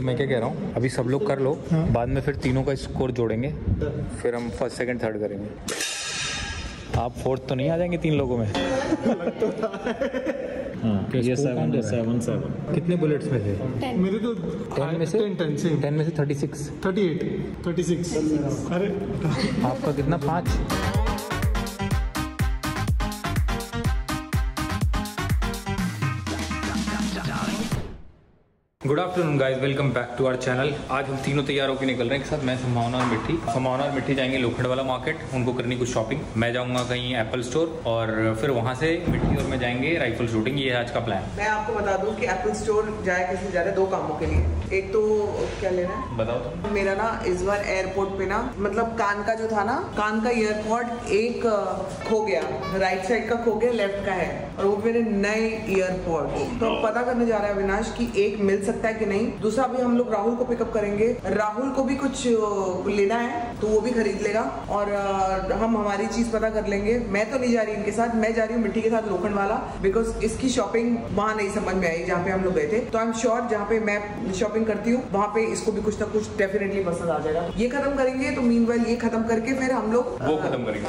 तो मैं क्या कह रहा हूँ अभी सब लोग कर लो बाद में फिर तीनों का स्कोर जोड़ेंगे फिर हम फ़र्स्ट सेकंड थर्ड करेंगे। आप फोर्थ तो नहीं आ जाएँगे तीन लोगों में? हाँ, ये सेवन है? सेवन सेवन कितने बुलेट्स में थे? मेरे तो टेन में से टेन टेन सेम टेन में से thirty six thirty eight thirty six अरे आपका कितना? पाँच। Good afternoon guys welcome back to our channel आज हम तीनों तैयार होकर निकल रहे हैं एक साथ। मैं संभावना और मिट्टी। संभावना और मिट्टी जाएँगे लोखंड वाला मार्केट उनको करनी कुछ शॉपिंग मैं जाऊँगा कहीं एप्पल स्टोर और फिर वहाँ से मिट्टी और मैं जाएँगे राइफल शूटिंग ये है आज का प्लान मैं आपको बता दूँ कि एप्पल स्टोर जाए कैसे जा रहे दो कामों के लिए। एक तो क्या लेना है? बताओ तुम। मेरा ना इस बार एयरपोर्ट पे ना मतलब कान का जो था ना कान का ईयरपॉड एक खो गया। राइट साइड का खो गया लेफ़्ट का है। और वो मेरे नए ईयरपॉड तो अब पता करने जा रहा है अविनाश की एक मिल सकता है कि नहीं। दूसरा अभी हम लोग राहुल को पिकअप करेंगे। राहुल को भी कुछ लेना है तो वो भी खरीद लेगा। और हम हमारी चीज़ पता कर लेंगे। मैं तो नहीं जा रही इनके साथ मैं जा रही हूँ मिट्टी के साथ लोखंड वाला बिकॉज़ इसकी शॉपिंग वहाँ नहीं समझ में आई जहाँ पे हम लोग गए थे। तो आई एम श्योर जहाँ पे मैं शॉपिंग करती हूँ वहाँ पे इसको भी कुछ ना कुछ डेफिनेटली पसंद आ जाएगा। ये खत्म करेंगे तो मीन ये खत्म करके फिर हम लोग वो खत्म करेंगे।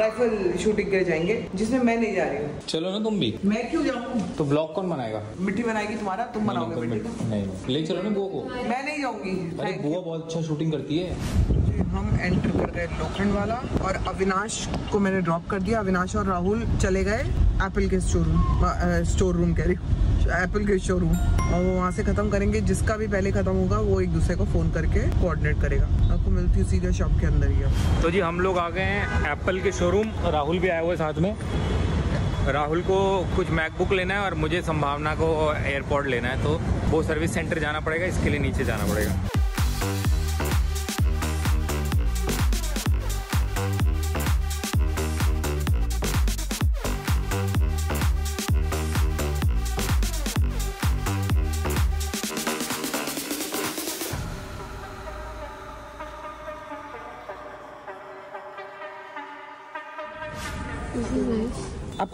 राइफल शूटिंग के जाएँगे जिसमें मैं नहीं जा रही हूँ। चलो ना तुम भी? मैं क्यों जाऊँ? तो ब्लॉग कौन बनाएगा? मिट्टी बनाएगी तुम्हारा तुम बनाओगे मिट्टी? नहीं नहीं। ले चलो ना बुआ को। मैं नहीं जाऊँगी अरे बुआ बहुत अच्छा शूटिंग करती है। हम एंटर कर गए लोखंड वाला और अविनाश को मैंने ड्रॉप कर दिया। अविनाश और राहुल चले गए एप्पल के शोरूम स्टोर रूम कह रही एप्पल के शोरूम और वो वहाँ से खत्म करेंगे। जिसका भी पहले खत्म होगा वो एक दूसरे को फ़ोन करके कोऑर्डिनेट करेगा। आपको मिलती हूँ सीधा शॉप के अंदर ही तो जी हम लोग आ गए हैं एप्पल के शोरूम राहुल भी आया हुआ है साथ में। राहुल को कुछ मैकबुक लेना है और मुझे संभावना को एयरपोर्ट लेना है तो वो सर्विस सेंटर जाना पड़ेगा, इसके लिए नीचे जाना पड़ेगा।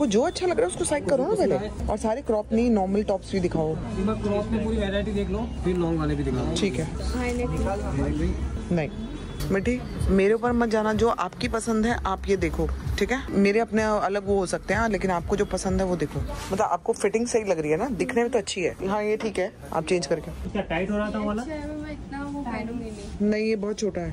आपको जो अच्छा लग रहा है उसको साइड करो ना पहले। और सारे क्रॉप नहीं नॉर्मल टॉप्स भी दिखाओ। क्रॉप में पूरी वैरायटी देख लो फिर लॉन्ग वाले भी दिखा ठीक है। नहीं। मिठी मेरे ऊपर मत जाना जो आपकी पसंद है आप ये देखो ठीक है? मेरे अपने अलग वो हो सकते हैं लेकिन आपको जो पसंद है वो देखो। मतलब आपको फिटिंग सही लग रही है ना दिखने में तो अच्छी है। हाँ ये ठीक है आप चेंज करके। क्या टाइट हो रहा था वाला मैं इतना वो पहनूँगी नहीं, ये बहुत छोटा है।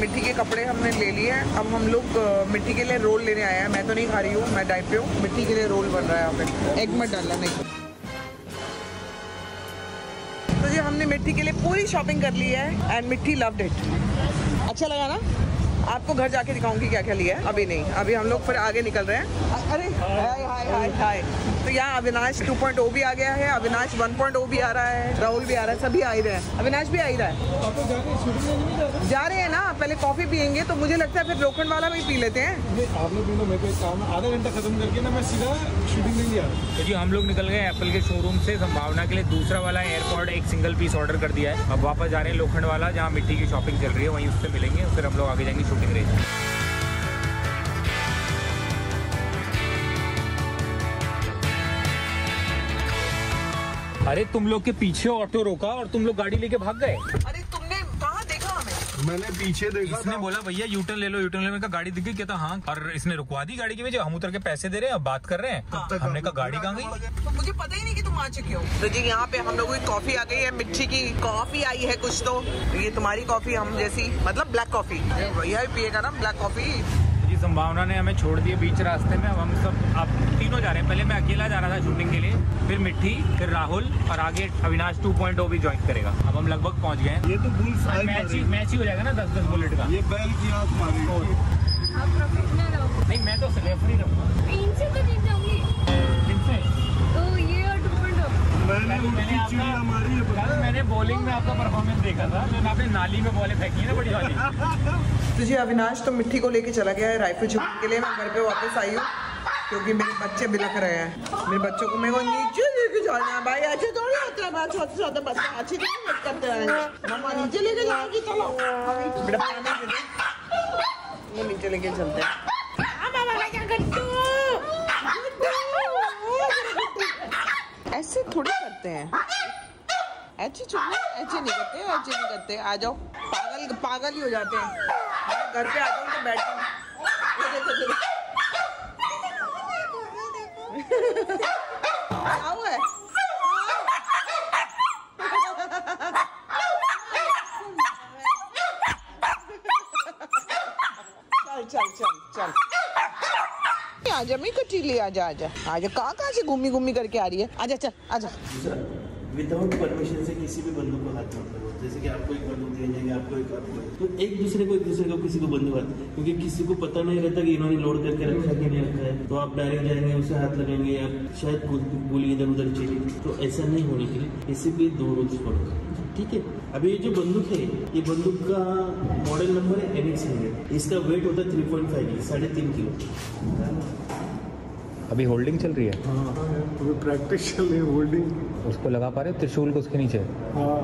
मिट्टी के कपड़े हमने ले लिए हैं। अब हम लोग मिट्टी के लिए रोल लेने आए हैं। मैं तो नहीं खा रही हूँ, मैं डाइट पे हूँ। मिट्टी के लिए रोल बन रहा है यहाँ एग मत डालना, नहीं। तो जी, हमने मिट्टी के लिए पूरी शॉपिंग कर ली है एंड मिट्टी लव्ड इट अच्छा लगा ना? आपको घर जाके दिखाऊँगी क्या क्या लिया है। अभी नहीं। अभी हम लोग फिर आगे निकल रहे हैं। अरे हाय हाय हाय हाय। तो यहाँ अविनाश 2.0 भी आ गया है। अविनाश 1.0 भी आ रहा है। राहुल भी आ रहा है। सभी आ ही रहे हैं। अविनाश भी आ ही रहा है। जा रहे हैं ना। पहले कॉफ़ी पियेंगे तो मुझे लगता है फिर लोखंड वाला भी पी लेते हैं। आप लोग तीनों मेरे को काम है। आधा घंटा खत्म करके ना मैं सीधा शूटिंग गया तो जी हम लोग निकल गए एप्पल के शोरूम से। संभावना के लिए दूसरा वाला एयरपोर्ट एक सिंगल पीस ऑर्डर कर दिया है। अब वापस जा रहे हैं लोखंड वाला जहाँ मिट्टी की शॉपिंग चल रही है। वहीं उससे मिलेंगे। फिर हम लोग आगे जाएँगे शूटिंग रेंज अरे तुम लोग के पीछे ऑटो रोका और तुम लोग गाड़ी लेके भाग गए। अरे तुमने कहाँ देखा हमें मैंने पीछे देखा इसने बोला भैया यूटर्न ले लो यूटर्न ले कहा गाड़ी दिख? गई कहता हाँ और इसने रुकवा दी गाड़ी की वजह हम उतर के पैसे दे रहे हैं अब बात कर रहे हैं। हमने कहा गाड़ी कहाँ गई? तो मुझे पता ही नहीं कि तुम आ चुके हो। तो जी यहाँ पे हम लोगों की कॉफ़ी आ गई है मिट्टी की कॉफ़ी आई है कुछ तो। ये तुम्हारी कॉफ़ी हम जैसी मतलब ब्लैक कॉफ़ी भैया भी पिएगा ना ब्लैक कॉफ़ी जी संभावना ने हमें छोड़ दिए बीच रास्ते में अब हम सब आप तीनों जा रहे हैं। पहले मैं अकेला जा रहा था शूटिंग के लिए फिर मिट्टी फिर राहुल और आगे अविनाश 2.0 भी ज्वाइन करेगा। अब हम लगभग पहुँच गए हैं। ये तो बुल मैच ही मैच ही हो जाएगा ना दस दस बुलेट का। ये बैल की आँख मारेगी। आप नहीं मैं तो रेफरी रहूँगा। इनसे तो जीत जाऊँगी। किनसे तो ये और टू पॉइंट मैंने मैंने उसकी आपका- चिड़िया मारी है यार, मैंने बॉलिंग में आपका परफॉर्मेंस देखा था लेकिन आपने नाली में बॉलें फेंकी है ना बड़ी वाली। तो जी अविनाश तो मिट्टी को लेके चला गया है राइफल छुपने के लिए। मैं घर पे वापस आई हूँ। क्योंकि मेरे बच्चे बिलक रहे हैं। मेरे बच्चों को मेरे को नीचे लेके जाना है भाई। ऐसे थोड़ी होता है भाई छोटे छोटे बच्चे। अच्छी तरह वेट करते हैं। मम्मा नीचे लेके जाओगी चलो। बेटा पानी दे दो। वो नीचे लेके चलते हैं। हाँ, मैं क्या करती हूँ? ऐसे थोड़ी करते हैं। ऐसे चुप ऐसे नहीं करते ऐसे नहीं करते। आ जाओ। पागल पागल ही हो जाते हैं। घर पे आ जाऊँ तो बैठते है चल चल चल चल। आजा मैं कटीली आजा आजा आजा, कहाँ कहाँ से घूमी घूमी करके आ रही है? आजा, चल, आजा। विदाउट परमिशन से किसी भी बंदूक को हाथ मत लगाओ जैसे कि आपको एक बंदूक दिया जाएगा, आपको एक आपको। तो एक दूसरे को, एक दूसरे को किसी को बंदूक हाथ, क्योंकि किसी को पता नहीं रहता कि इन्होंने लोड करके रखा है कि नहीं रखा है। तो आप डायरेक्ट जाएँगे, उसे हाथ लगाएँगे या शायद गोली इधर उधर चली। तो ऐसा नहीं होने के लिए इसी पे दो रूल्स फॉलो ठीक है? अभी ये जो बंदूक है, ये बंदूक का मॉडल नंबर है एन इसका वेट होता है थ्री पॉइंट फाइव साढ़े तीन किलो। अभी होल्डिंग चल रही है? हाँ तो प्रैक्टिस चल रही है होल्डिंग उसको लगा पा रहे हो? त्रिशूल को उसके नीचे? हाँ।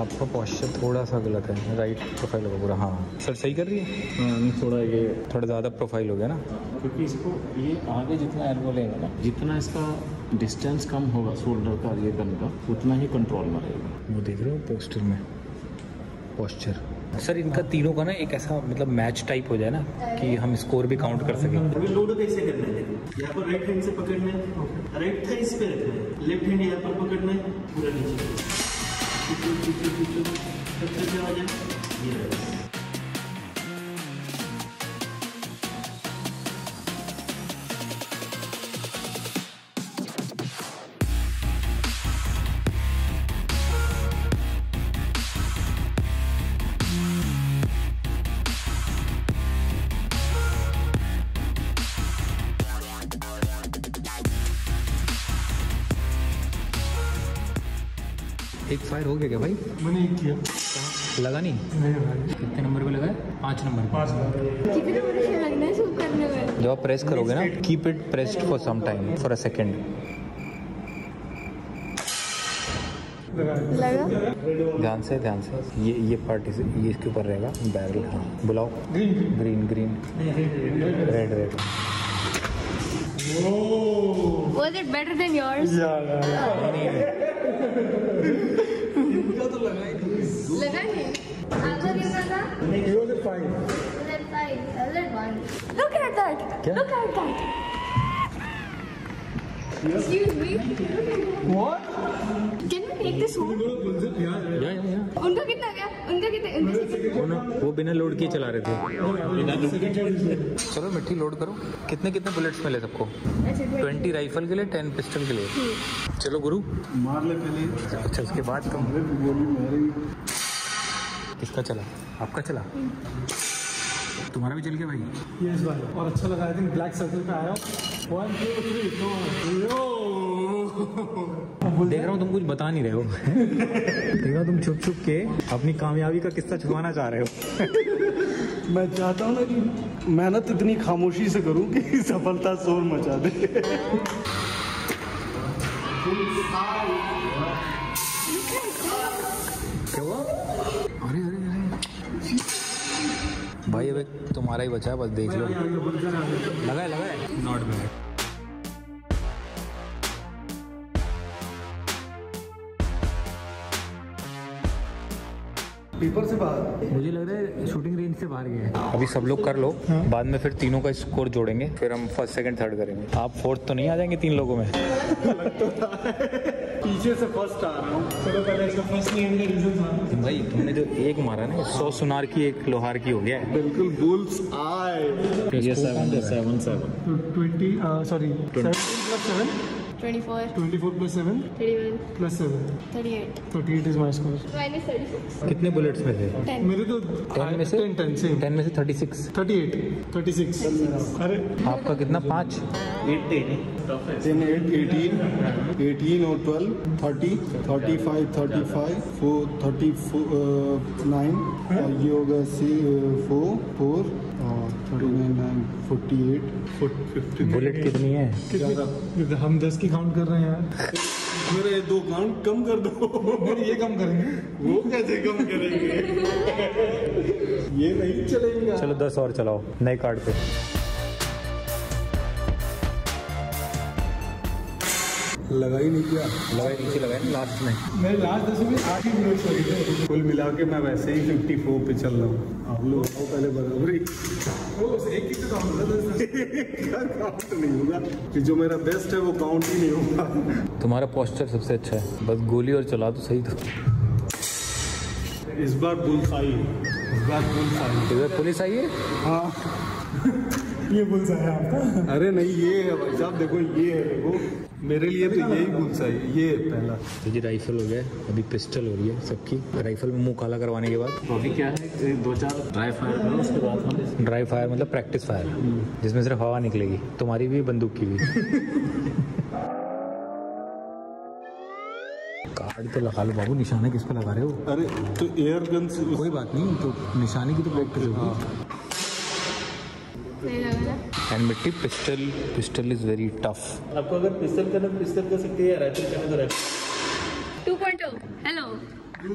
आपका पॉस्चर थोड़ा सा गलत है। राइट प्रोफ़ाइल होगा पूरा। हाँ। सर सही कर रही है? हाँ, नहीं थोड़ा ये थोड़ा ज़्यादा प्रोफ़ाइल हो गया ना? क्योंकि इसको ये आगे जितना एल्बो लेगा ना जितना इसका डिस्टेंस कम होगा शोल्डर का ये गन का उतना ही कंट्रोल में रहेगा वो देख रहे हो पोस्टर में? पोस्चर सर इनका तीनों का ना एक ऐसा मतलब मैच टाइप हो जाए ना कि हम स्कोर भी काउंट कर सकें अभी लोड कैसे करना है यहाँ पर राइट हैंड से पकड़ना है राइट था इस है लेफ़्ट हैंड यहाँ पर पकड़ना है पूरा नीचे हो एक फायर हो गया क्या भाई? मैंने एक किया। लगा नहीं? नहीं भाई कितने नंबर पे लगा है? पाँच नंबर पाँच बार कितने बड़े से है शूट करने में। जब आप प्रेस करोगे ना keep it pressed for some time for a second लगा। ध्यान से ध्यान से। ये ये पार्ट इस ये इसके ऊपर रहेगा। बैरल हाँ। बुलाओ। Green green red red Was it better than yours? लगा नहीं आपका कितना था He was at five. Was it five? Was it one? Look at that! क्या? Look at that! Excuse me. What? Can we take this home? या या या उनका कितना गया? उनका कितना? वो ना वो बिना लोड किए चला रहे थे। चलो मिट्टी लोड करो। कितने कितने बुलेट्स मिले सबको? अच्छा ट्वेंटी ट्वेंटी राइफल के लिए टेन पिस्टल के लिए। चलो गुरु। मार ले पहले। अच्छा उसके बाद तुम किसका चला? आपका चला? तुम्हारा भी चल गया भाई। यस भाई। और अच्छा लगा आई थिंक ब्लैक सर्कल पे आया। वन टू थ्री तो देख रहा हूँ तुम कुछ बता नहीं रहे हो। देख रहा हूँ तुम छुप छुप के अपनी कामयाबी का किस्सा छुपाना चाह रहे हो। मैं चाहता हूँ ना कि मेहनत इतनी खामोशी से करूँ कि सफलता शोर मचा दे। अरे अरे अरे। भाई अब तुम्हारा ही बचा है बस देख लो। लगा है लगा है? नॉट बैड पेपर से बाहर? मुझे लग रहा है शूटिंग रेंज से बाहर गए अभी सब लोग कर लो बाद में फिर तीनों का स्कोर जोड़ेंगे फिर हम फ़र्स्ट सेकंड थर्ड करेंगे। आप फोर्थ तो नहीं आ जाएँगे तीन लोगों में? पीछे से फ़र्स्ट आ रहा हूँ। चलो पहले इसका फ़र्स्ट नेम का रीजन भाई तुमने जो एक मारा ना सौ सुनार की एक लोहार की हो गया है। बिल्कुल गोल्स आए। ये seven seven seven twenty sorry seventeen plus seven 24. 24 plus 7? 31. Plus 7? 38. 38 is my score. Mine is 36. कितने bullets में थे? 10. मेरे तो 10 में से 10 10 same. 10 में से 36. 38. 36. अरे आपका कितना पाँच? 8 10. 10 8 18. 18 और 12. 30. 35 35 4 34 uh, 9 और ये होगा सी 4 4 बुलेट कितनी है? हम दस की काउंट कर रहे हैं यार। मेरे दो काउंट कम कर दो। मेरे ये कम करेंगे। वो कैसे कम करेंगे? ये नहीं चलेगा। चलो दस और चलाओ नए कार्ड पे। लगा ही नहीं किया। लगाए नीचे लगाए ना लास्ट में। मैं लास्ट दस में आठ ही मिनट लगे थे। कुल मिला के मैं वैसे ही फिफ्टी फोर पे चल रहा हूँ। आप लोग आओ पहले बराबरी। एक ही तो काउंट नहीं होगा। कि जो मेरा बेस्ट है वो काउंट ही नहीं होगा। तुम्हारा पोस्टर सबसे अच्छा है। बस गोली और चला तो सही तो। इस बार बुलसाई इस बार बुलसाई इधर पुलिस आई है? हाँ। ये बुलसाई है आपका? अरे नहीं ये है भाई साहब देखो ये है देखो। मेरे लिए तो यही बुलसाई ये है पहला। तो जी राइफल हो गया अभी पिस्टल हो रही है सबकी। राइफल में मुँह काला करवाने के बाद। तो अभी क्या है दो चार ड्राई फायर करो उसके बाद हम ड्राई फायर मतलब प्रैक्टिस फायर जिसमें सिर्फ़ हवा निकलेगी तुम्हारी भी बंदूक की भी। कार्ड तो लगा लो बाबू निशाना किस पे लगा रहे हो? अरे तो एयर गन कोई बात नहीं तो निशाने की तो प्रैक्टिस होगी। ना एंड मिट्टी pistol pistol is very tough आपको अगर पिस्टल करना तो पिस्टल कर सकते हैं राइफल करना तो rifle 2.0 hello But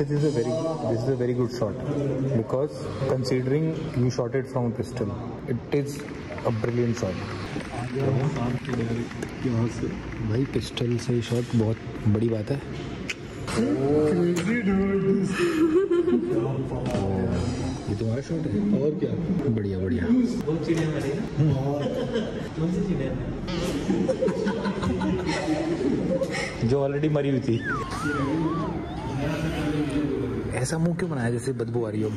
it is a very this is a very good shot because considering you shot it from a pistol, it is a brilliant shot. यहाँ से भाई पिस्टल से शॉट बहुत बड़ी बात है ये तुम्हारा शॉट है। और क्या? बढ़िया बढ़िया। बहुत चिड़िया मारी कौन सी चिड़िया जो ऑलरेडी मरी हुई थी। ऐसा मुँह क्यों बनाया जैसे बदबू आ रही हो?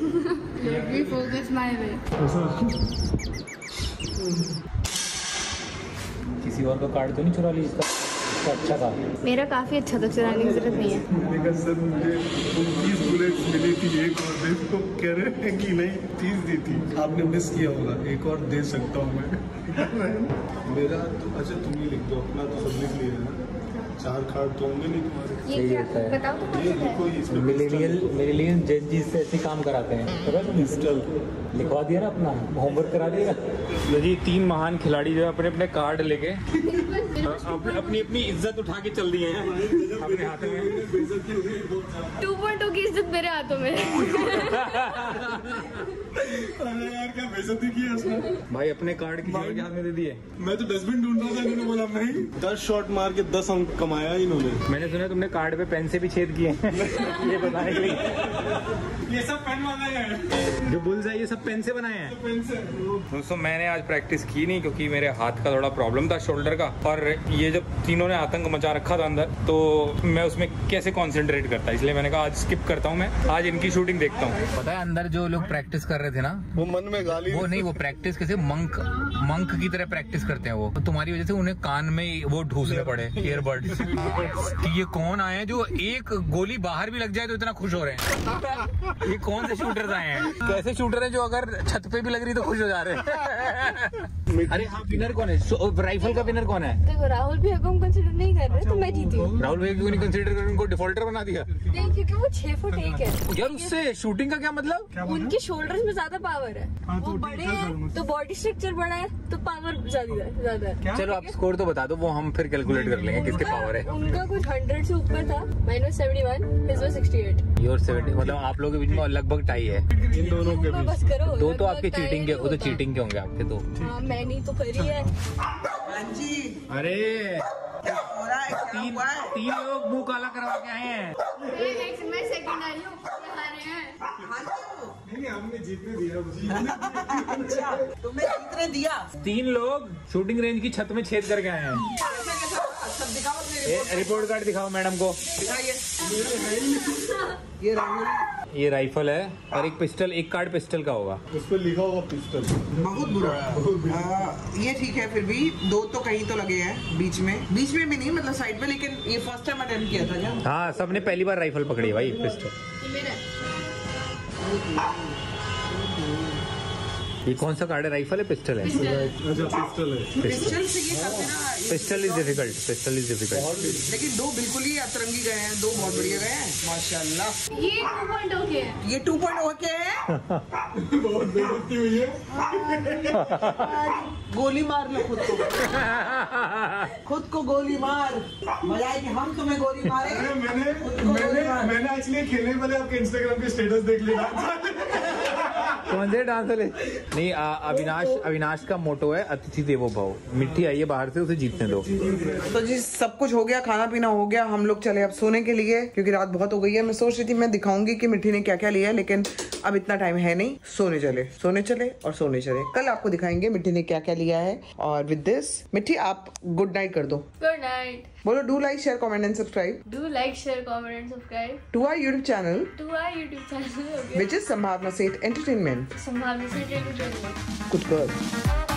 किसी और का कार्ड तो नहीं चुरा ली इसका? अच्छा था। मेरा काफ़ी अच्छा था चुराने की ज़रूरत नहीं है। मैंने सर मुझे उनतीस बुलेट्स मिली थी एक और दे तो कह रहे हैं कि नहीं तीस दी थी। आपने मिस किया होगा एक और दे सकता हूँ मैं। मेरा तो अच्छा तुम ही लिख दो अपना तो सब लिख लिया है चार कार्ड तो होंगे नहीं तुम्हारे। ये क्या बताओ तो है? मिलेनियल मिलेनियल जेन जी से ऐसे काम कराते हैं? पिस्टल लिखवा दिया ना अपना होमवर्क करा दिया लो जी तीन महान खिलाड़ी जो है अपने अपने कार्ड लेके अपनी अपनी अपनी इज़्ज़त उठा के चल दिए हैं। अपने हाथ में। टू पॉइंट की इज़्ज़त मेरे हाथों में। यार क्या बेइज्जती की है उसने भाई अपने कार्ड किसी और के हाथ में दे दिए। मैं तो डस्टबिन ढूंढ रहा था इन्होंने बोला नहीं दस शॉट मार के दस अंक कमाया इन्होंने। मैंने सुना तुमने कार्ड पे पेन से भी छेद किए ये बताने के लिए ये सब पेन वाले हैं। जो बुल्स है ये सब पेन से बनाए हैं? पेन से दोस्तों मैंने आज प्रैक्टिस की नहीं क्योंकि मेरे हाथ का थोड़ा प्रॉब्लम था शोल्डर का। और ये जब तीनों ने आतंक मचा रखा था अंदर तो मैं उसमें कैसे कॉन्सेंट्रेट करता? इसलिए मैंने कहा आज स्किप करता हूँ मैं। आज इनकी शूटिंग देखता हूँ। पता है अंदर जो लोग प्रैक्टिस कर रहे थे ना वो मन में गाली वो नहीं वो प्रैक्टिस कैसे मंक मंक की तरह प्रैक्टिस करते हैं वो। तो तुम्हारी वजह से उन्हें कान में वो ढूंसने पड़े ईयरबड कि ये कौन आए हैं जो एक गोली बाहर भी लग जाए तो इतना खुश हो रहे हैं? ये कौन से शूटर्स आए हैं? कैसे शूटर हैं जो अगर छत पे भी लग रही तो खुश हो जा रहे हैं। अरे हाँ विनर कौन है? राइफल का विनर कौन है? देखो राहुल भी अगर कंसिडर नहीं कर रहे तो मैं जीती हूँ। राहुल भाई क्यों नहीं कंसिडर कर उनको डिफॉल्टर बना दिया। नहीं क्योंकि वो छह फुट एक है। यार उससे शूटिंग का क्या मतलब? उनके शोल्डर में ज़्यादा पावर है। हाँ, तो वो बड़े हैं तो बॉडी स्ट्रक्चर बड़ा है तो पावर ज़्यादा है चलो आप स्कोर तो बता दो वो हम फिर कैलकुलेट कर लेंगे किसके पावर है। उनका कुछ हंड्रेड से ऊपर था minus seventy one sixty eight your seventy मतलब आप लोगों के बीच में लगभग टाई है। इन दोनों के बीच बस करो दो तो आपके चीटिंग के वो तो चीटिंग के होंगे आपके दो। हाँ मैंने तो करी है। हाँ अरे। हो है क्या तीन तीन लोग मुँह काला करवा के आए हैं। मैं सेकंड आई हूँ हारे हैं हाँ जी, नहीं हमने जीतने दिया अच्छा तुमने जीतने दिया। तीन लोग शूटिंग रेंज की छत में छेद करके आए हैं। रिपोर्ट कार्ड दिखाओ मैडम को। दिखाइए। ये ये राइफल है और एक पिस्टल एक कार्ड पिस्टल का होगा। उस पर लिखा होगा पिस्टल बहुत बुरा। आ, ये ठीक है फिर भी दो तो कहीं तो लगे हैं बीच में। बीच में भी नहीं मतलब साइड में लेकिन ये फ़र्स्ट टाइम अटेम्प्ट किया था क्या? हाँ सबने पहली बार राइफल पकड़ी भाई पिस्टल ये कौन सा कार्ड है राइफल है पिस्टल है? अच्छा पिस्टल है। पिस्टल से ये करते ना pistol is difficult pistol is difficult लेकिन दो बिल्कुल ही अतरंगी गए हैं दो बहुत बढ़िया गए हैं माशाल्लाह। ये टू पॉइंट ओके है। ये टू पॉइंट ओके है? बहुत बेइज्जती हुई है। गोली मार लो खुद को। खुद को गोली मार। बजाय कि हम तुम्हें गोली मारे। अरे मैंने को मैंने मैंने एक्चुअली खेलने वाले आपके इंस्टाग्राम के स्टेटस देख लिया कौन से डांस वाले। नहीं अविनाश अविनाश का मोटो है अतिथि देवो भव। मिट्टी आई है बाहर से उसे जीतने दो। तो जी सब कुछ हो गया खाना पीना हो गया हम लोग चले अब सोने के लिए क्योंकि रात बहुत हो गई है। मैं सोच रही थी मैं दिखाऊँगी कि मिट्टी ने क्या क्या लिया है लेकिन अब इतना टाइम है नहीं। सोने चले सोने चले और सोने चले। कल आपको दिखाएँगे मिट्टी ने क्या क्या लिया है। और विद दिस मिट्टी आप गुड नाइट कर दो। Good night. बोलो do like share comment and subscribe Do like, share, comment, and subscribe. To our YouTube channel our YouTube channel. Okay. Which is Sambhavna Seth entertainment संभावना से entertainment. Good girl